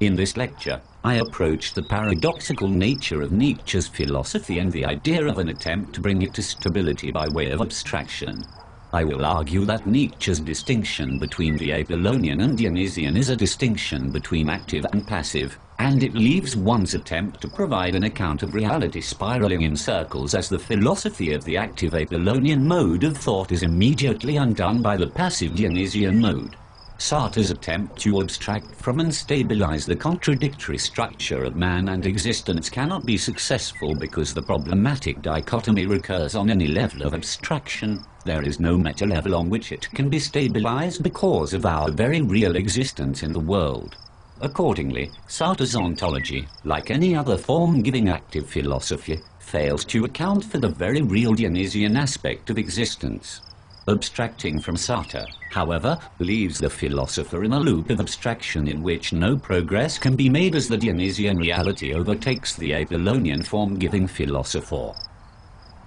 In this lecture, I approach the paradoxical nature of Nietzsche's philosophy and the idea of an attempt to bring it to stability by way of abstraction. I will argue that Nietzsche's distinction between the Apollonian and Dionysian is a distinction between active and passive, and it leaves one's attempt to provide an account of reality spiraling in circles as the philosophy of the active Apollonian mode of thought is immediately undone by the passive Dionysian mode. Sartre's attempt to abstract from and stabilize the contradictory structure of man and existence cannot be successful because the problematic dichotomy recurs on any level of abstraction. There is no meta level on which it can be stabilized because of our very real existence in the world. Accordingly, Sartre's ontology, like any other form-giving active philosophy, fails to account for the very real Dionysian aspect of existence. Abstracting from Sartre, however, leaves the philosopher in a loop of abstraction in which no progress can be made as the Dionysian reality overtakes the Apollonian form-giving philosopher.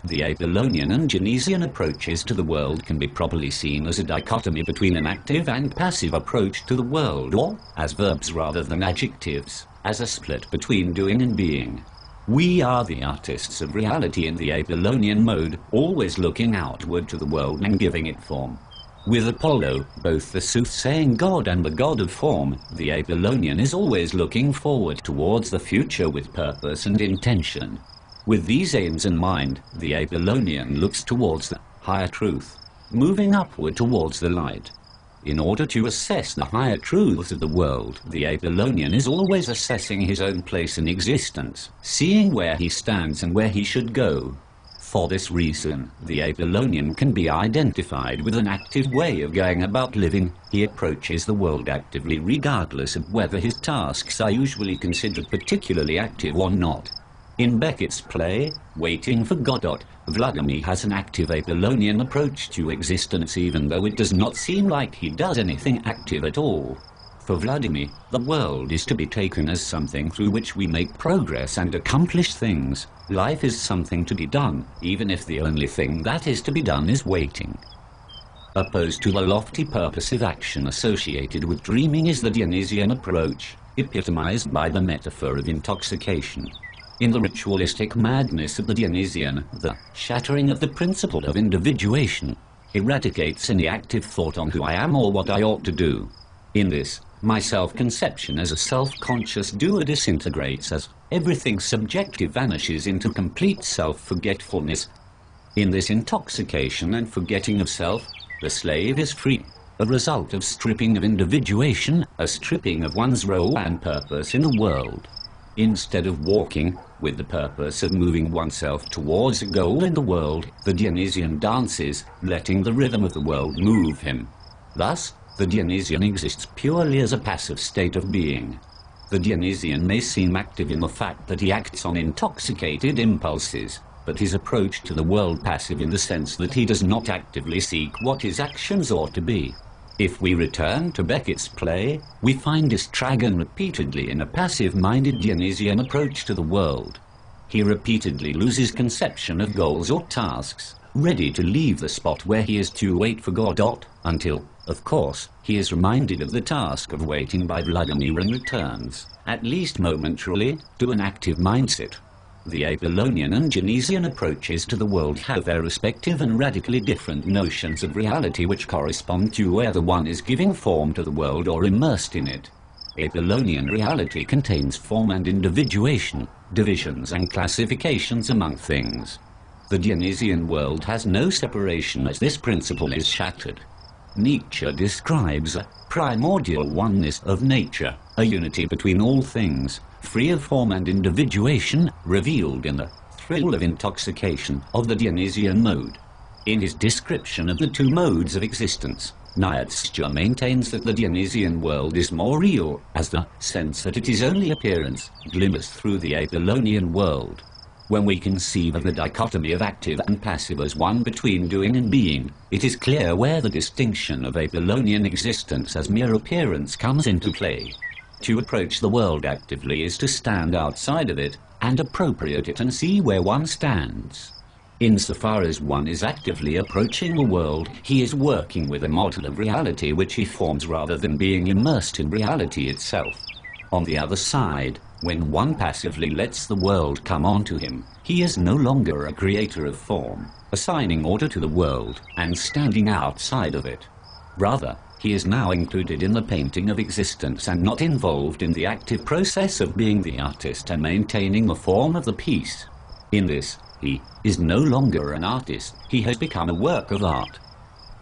The Apollonian and Dionysian approaches to the world can be properly seen as a dichotomy between an active and passive approach to the world, or, as verbs rather than adjectives, as a split between doing and being. We are the artists of reality in the Apollonian mode, always looking outward to the world and giving it form. With Apollo, both the soothsaying god and the god of form, the Apollonian is always looking forward towards the future with purpose and intention. With these aims in mind, the Apollonian looks towards the higher truth, moving upward towards the light. In order to assess the higher truths of the world, the Apollonian is always assessing his own place in existence, seeing where he stands and where he should go. For this reason, the Apollonian can be identified with an active way of going about living. He approaches the world actively regardless of whether his tasks are usually considered particularly active or not. In Beckett's play, Waiting for Godot, Vladimir has an active Apollonian approach to existence even though it does not seem like he does anything active at all. For Vladimir, the world is to be taken as something through which we make progress and accomplish things. Life is something to be done, even if the only thing that is to be done is waiting. Opposed to the lofty purposive action associated with dreaming is the Dionysian approach, epitomized by the metaphor of intoxication. In the ritualistic madness of the Dionysian, the shattering of the principle of individuation eradicates any active thought on who I am or what I ought to do. In this, my self-conception as a self-conscious doer disintegrates as everything subjective vanishes into complete self-forgetfulness. In this intoxication and forgetting of self, the slave is free, a result of stripping of individuation, a stripping of one's role and purpose in the world. Instead of walking, with the purpose of moving oneself towards a goal in the world, the Dionysian dances, letting the rhythm of the world move him. Thus, the Dionysian exists purely as a passive state of being. The Dionysian may seem active in the fact that he acts on intoxicated impulses, but his approach to the world passive in the sense that he does not actively seek what his actions ought to be. If we return to Beckett's play, we find Estragon repeatedly in a passive-minded Dionysian approach to the world. He repeatedly loses conception of goals or tasks, ready to leave the spot where he is to wait for Godot, until, of course, he is reminded of the task of waiting by Vladimir and returns, at least momentarily, to an active mindset. The Apollonian and Dionysian approaches to the world have their respective and radically different notions of reality which correspond to whether one is giving form to the world or immersed in it. Apollonian reality contains form and individuation, divisions and classifications among things. The Dionysian world has no separation as this principle is shattered. Nietzsche describes a primordial oneness of nature, a unity between all things, free of form and individuation, revealed in the thrill of intoxication of the Dionysian mode. In his description of the two modes of existence, Nietzsche maintains that the Dionysian world is more real, as the sense that it is only appearance glimmers through the Apollonian world. When we conceive of the dichotomy of active and passive as one between doing and being, it is clear where the distinction of Apollonian existence as mere appearance comes into play. To approach the world actively is to stand outside of it and appropriate it and see where one stands. Insofar as one is actively approaching the world, he is working with a model of reality which he forms rather than being immersed in reality itself. On the other side, when one passively lets the world come onto him, he is no longer a creator of form, assigning order to the world and standing outside of it. Rather, he is now included in the painting of existence and not involved in the active process of being the artist and maintaining the form of the piece. In this, he is no longer an artist, he has become a work of art.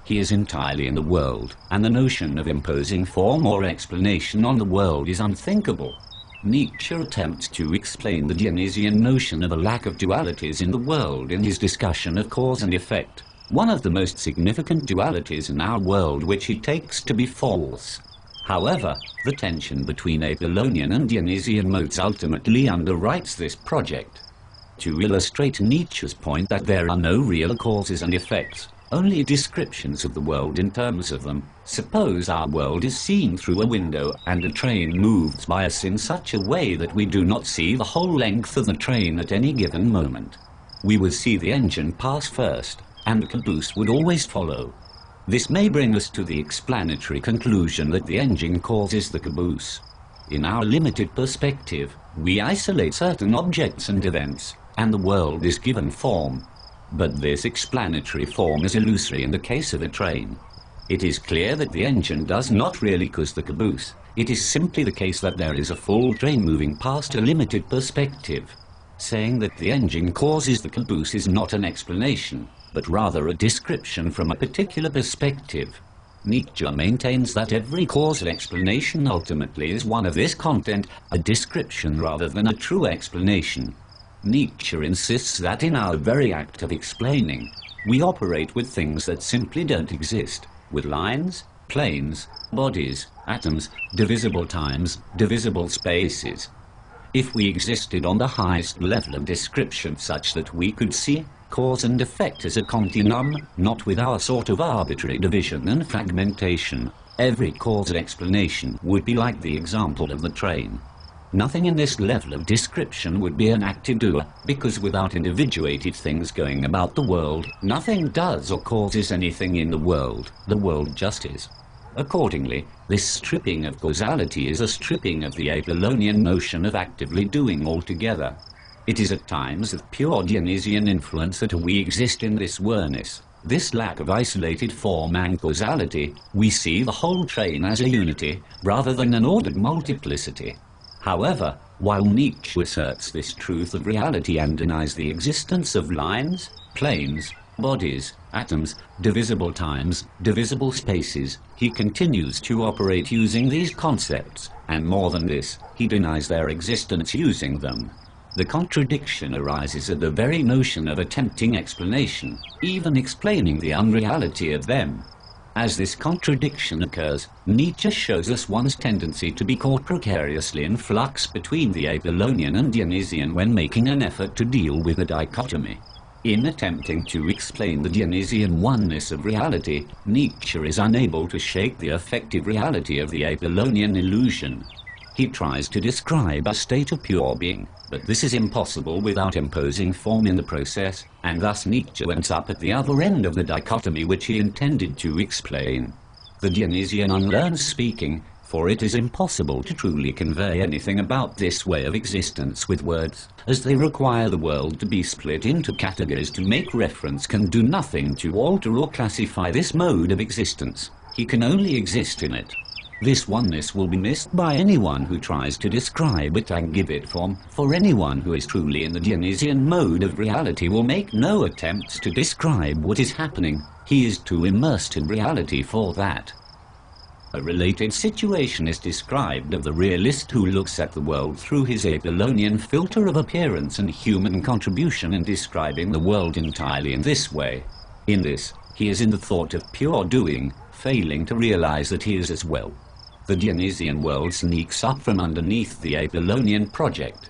He is entirely in the world, and the notion of imposing form or explanation on the world is unthinkable. Nietzsche attempts to explain the Dionysian notion of a lack of dualities in the world in his discussion of cause and effect, one of the most significant dualities in our world which he takes to be false. However, the tension between Apollonian and Dionysian modes ultimately underwrites this project. To illustrate Nietzsche's point that there are no real causes and effects, only descriptions of the world in terms of them. Suppose our world is seen through a window and a train moves by us in such a way that we do not see the whole length of the train at any given moment. We would see the engine pass first, and caboose would always follow. This may bring us to the explanatory conclusion that the engine causes the caboose. In our limited perspective, we isolate certain objects and events, and the world is given form, but this explanatory form is illusory in the case of a train. It is clear that the engine does not really cause the caboose. It is simply the case that there is a full train moving past a limited perspective. Saying that the engine causes the caboose is not an explanation, but rather a description from a particular perspective. Nietzsche maintains that every causal explanation ultimately is one of this content, a description rather than a true explanation. Nietzsche insists that in our very act of explaining, we operate with things that simply don't exist, with lines, planes, bodies, atoms, divisible times, divisible spaces. If we existed on the highest level of description such that we could see cause and effect is a continuum, not with our sort of arbitrary division and fragmentation, every causal explanation would be like the example of the train. Nothing in this level of description would be an active doer, because without individuated things going about the world, nothing does or causes anything in the world, the world just is. Accordingly, this stripping of causality is a stripping of the Apollonian notion of actively doing altogether. It is at times of pure Dionysian influence that we exist in this werness, this lack of isolated form and causality, we see the whole train as a unity, rather than an ordered multiplicity. However, while Nietzsche asserts this truth of reality and denies the existence of lines, planes, bodies, atoms, divisible times, divisible spaces, he continues to operate using these concepts, and more than this, he denies their existence using them. The contradiction arises at the very notion of attempting explanation, even explaining the unreality of them. As this contradiction occurs, Nietzsche shows us one's tendency to be caught precariously in flux between the Apollonian and Dionysian when making an effort to deal with a dichotomy. In attempting to explain the Dionysian oneness of reality, Nietzsche is unable to shake the effective reality of the Apollonian illusion. He tries to describe a state of pure being, but this is impossible without imposing form in the process, and thus Nietzsche ends up at the other end of the dichotomy which he intended to explain. The Dionysian unlearns speaking, for it is impossible to truly convey anything about this way of existence with words, as they require the world to be split into categories to make reference can do nothing to alter or classify this mode of existence. He can only exist in it. This oneness will be missed by anyone who tries to describe it and give it form, for anyone who is truly in the Dionysian mode of reality will make no attempts to describe what is happening. He is too immersed in reality for that. A related situation is described of the realist who looks at the world through his Apollonian filter of appearance and human contribution in describing the world entirely in this way. In this, he is in the thought of pure doing, failing to realize that he is as well the Dionysian world sneaks up from underneath the Apollonian project.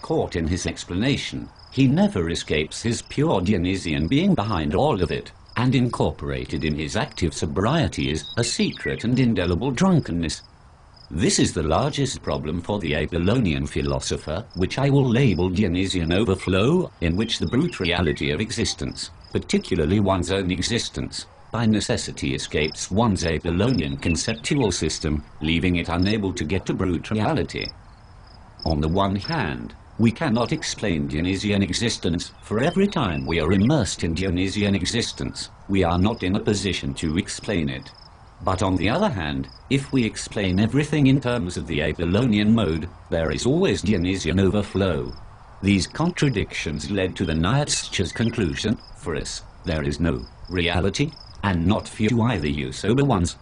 Caught in his explanation, he never escapes his pure Dionysian being behind all of it, and incorporated in his active sobriety is a secret and indelible drunkenness. This is the largest problem for the Apollonian philosopher, which I will label Dionysian overflow, in which the brute reality of existence, particularly one's own existence, by necessity escapes one's Apollonian conceptual system, leaving it unable to get to brute reality. On the one hand, we cannot explain Dionysian existence, for every time we are immersed in Dionysian existence, we are not in a position to explain it. But on the other hand, if we explain everything in terms of the Apollonian mode, there is always Dionysian overflow. These contradictions led to the Nietzsche's conclusion, for us, there is no reality, and not few either you sober ones.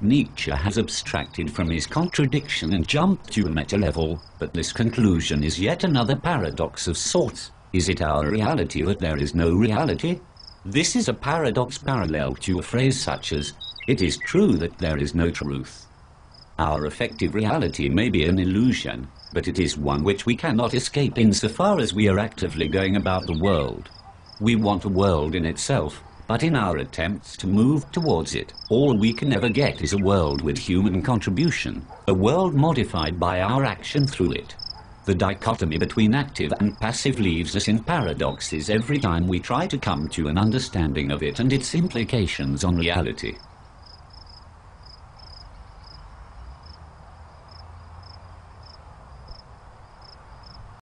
Nietzsche has abstracted from his contradiction and jumped to a meta level, but this conclusion is yet another paradox of sorts. Is it our reality that there is no reality? This is a paradox parallel to a phrase such as, it is true that there is no truth. Our effective reality may be an illusion, but it is one which we cannot escape insofar as we are actively going about the world. We want a world in itself, but in our attempts to move towards it, all we can ever get is a world with human contribution, a world modified by our action through it. The dichotomy between active and passive leaves us in paradoxes every time we try to come to an understanding of it and its implications on reality.